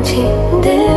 मुझे दिल